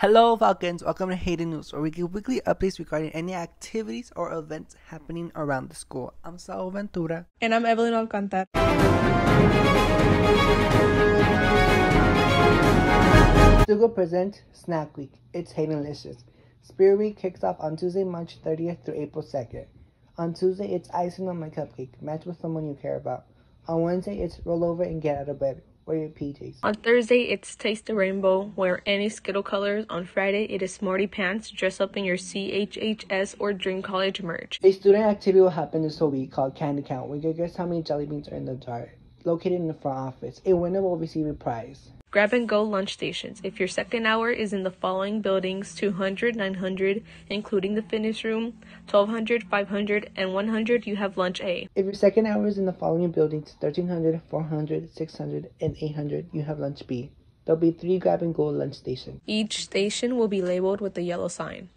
Hello, Falcons. Welcome to Hayden News, where we give weekly updates regarding any activities or events happening around the school. I'm Saul Ventura. And I'm Evelyn Alcantar. Stugo presents Snack Week. It's Haydenlicious. Spirit Week kicks off on Tuesday, March 30th through April 2nd. On Tuesday, it's icing on my cupcake. Match with someone you care about. On Wednesday, it's roll over and get out of bed. Wear your PJs. On Thursday, it's Taste the Rainbow. Wear any Skittle colors. On Friday, it is Smarty Pants. Dress up in your CHHS or Dream College merch. A student activity will happen this whole week called Candy Count, where you guess how many jelly beans are in the jar. Located in the front office. A winner will receive a prize. Grab and go lunch stations. If your second hour is in the following buildings 200, 900, including the fitness room, 1200, 500, and 100, you have lunch A. If your second hour is in the following buildings 1300, 400, 600, and 800, you have lunch B. There'll be three grab and go lunch stations. Each station will be labeled with a yellow sign.